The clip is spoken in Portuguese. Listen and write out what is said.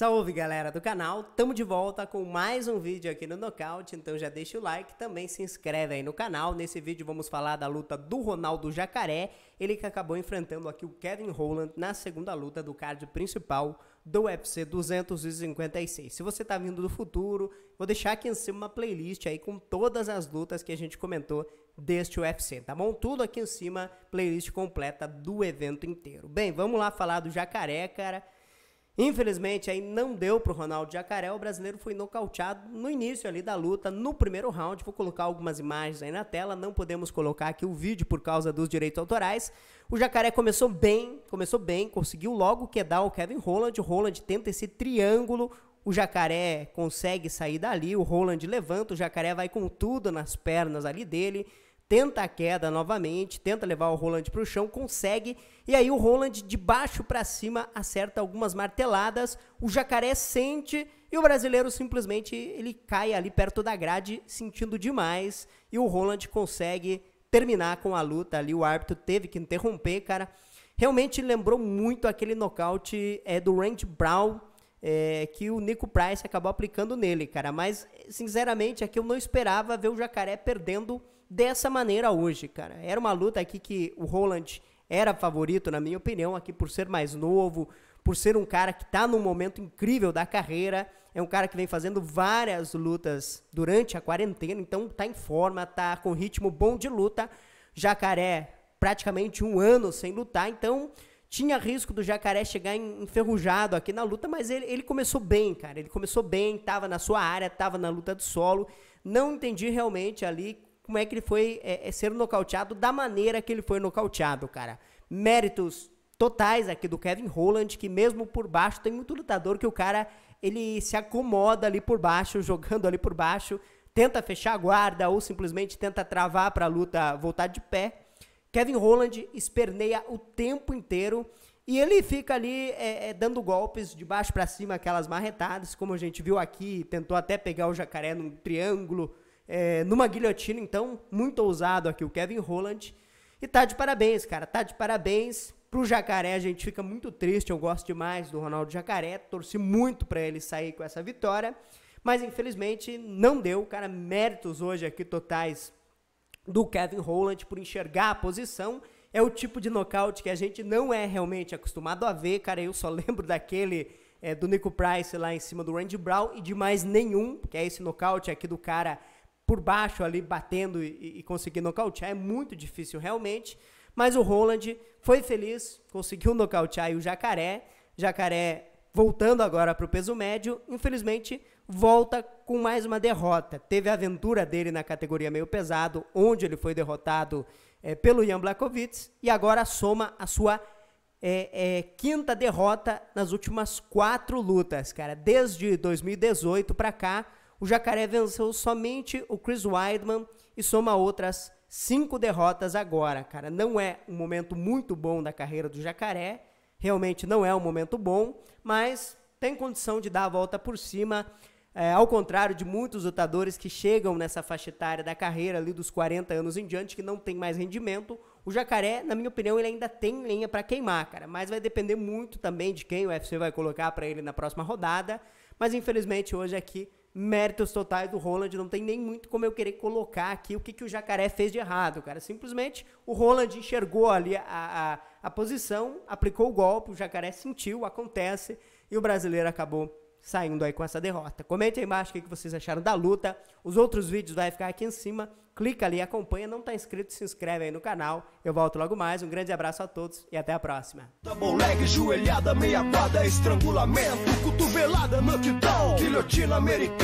Salve galera do canal, tamo de volta com mais um vídeo aqui no Nocaute, então já deixa o like, também se inscreve aí no canal. Nesse vídeo vamos falar da luta do Ronaldo Jacaré, ele que acabou enfrentando aqui o Kevin Holland na segunda luta do card principal do UFC 256. Se você tá vindo do futuro, vou deixar aqui em cima uma playlist aí com todas as lutas que a gente comentou deste UFC, tá bom? Tudo aqui em cima, playlist completa do evento inteiro. Bem, vamos lá falar do Jacaré, cara. Infelizmente, aí não deu pro Ronaldo Jacaré. O brasileiro foi nocauteado no início ali da luta, no primeiro round. Vou colocar algumas imagens aí na tela. Não podemos colocar aqui o vídeo por causa dos direitos autorais. O Jacaré começou bem, começou bem, conseguiu logo quedar o Kevin Holland. O Holland tenta esse triângulo. O Jacaré consegue sair dali. O Holland levanta. O Jacaré vai com tudo nas pernas ali dele tenta a queda novamente, tenta levar o Roland para o chão, consegue, e aí o Roland de baixo para cima acerta algumas marteladas, o Jacaré sente e o brasileiro simplesmente ele cai ali perto da grade, sentindo demais, e o Roland consegue terminar com a luta ali, o árbitro teve que interromper, cara. Realmente lembrou muito aquele nocaute é, do Randy Brown, é, que o Nico Price acabou aplicando nele, cara. Mas, sinceramente, aqui eu não esperava ver o Jacaré perdendo dessa maneira hoje, cara. Era uma luta aqui que o Roland era favorito, na minha opinião, aqui por ser mais novo, por ser um cara que está num momento incrível da carreira. É um cara que vem fazendo várias lutas durante a quarentena, então tá em forma, tá com ritmo bom de luta. Jacaré, praticamente um ano sem lutar, então tinha risco do Jacaré chegar enferrujado aqui na luta, mas ele, ele começou bem, cara. Ele começou bem, tava na sua área, tava na luta do solo. Não entendi realmente ali como é que ele foi é, é, ser nocauteado da maneira que ele foi nocauteado, cara. Méritos totais aqui do Kevin Holland, que mesmo por baixo tem muito lutador que o cara ele se acomoda ali por baixo, jogando ali por baixo, tenta fechar a guarda ou simplesmente tenta travar para a luta voltar de pé. Kevin Holland esperneia o tempo inteiro e ele fica ali é, é, dando golpes de baixo para cima, aquelas marretadas, como a gente viu aqui, tentou até pegar o jacaré num triângulo, é, numa guilhotina, então, muito ousado aqui o Kevin Holland. E tá de parabéns, cara, tá de parabéns. Pro Jacaré a gente fica muito triste, eu gosto demais do Ronaldo Jacaré, torci muito para ele sair com essa vitória, mas infelizmente não deu, cara, méritos hoje aqui totais do Kevin Holland por enxergar a posição. É o tipo de nocaute que a gente não é realmente acostumado a ver, cara. Eu só lembro daquele é, do Nico Price lá em cima do Randy Brown e de mais nenhum, que é esse nocaute aqui do cara por baixo ali batendo e, e conseguir nocautear. É muito difícil realmente. Mas o Roland foi feliz, conseguiu nocautear o Jacaré. Jacaré voltando agora para o peso médio, infelizmente volta com mais uma derrota. Teve a aventura dele na categoria meio pesado, onde ele foi derrotado é, pelo Jan Blachowicz e agora soma a sua é, é, quinta derrota nas últimas quatro lutas, cara. Desde 2018 para cá, o Jacaré venceu somente o Chris Weidman e soma outras cinco derrotas agora, cara. Não é um momento muito bom da carreira do Jacaré, realmente não é um momento bom, mas tem condição de dar a volta por cima. É, ao contrário de muitos lutadores que chegam nessa faixa etária da carreira ali dos 40 anos em diante, que não tem mais rendimento, o Jacaré, na minha opinião, ele ainda tem lenha para queimar, cara. Mas vai depender muito também de quem o UFC vai colocar para ele na próxima rodada. Mas infelizmente hoje aqui méritos totais do Roland, não tem nem muito como eu querer colocar aqui o que, que o Jacaré fez de errado, cara. Simplesmente o Roland enxergou ali a, a, a posição, aplicou o golpe, o Jacaré sentiu, acontece, e o brasileiro acabou saindo aí com essa derrota. Comente aí embaixo o que, que vocês acharam da luta. Os outros vídeos vai ficar aqui em cima. Clica ali, acompanha. Não está inscrito, se inscreve aí no canal. Eu volto logo mais. Um grande abraço a todos e até a próxima. Leg, joelhada, meia quadra, estrangulamento, cotovelada, americana.